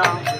있어